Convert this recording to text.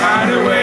hideaway.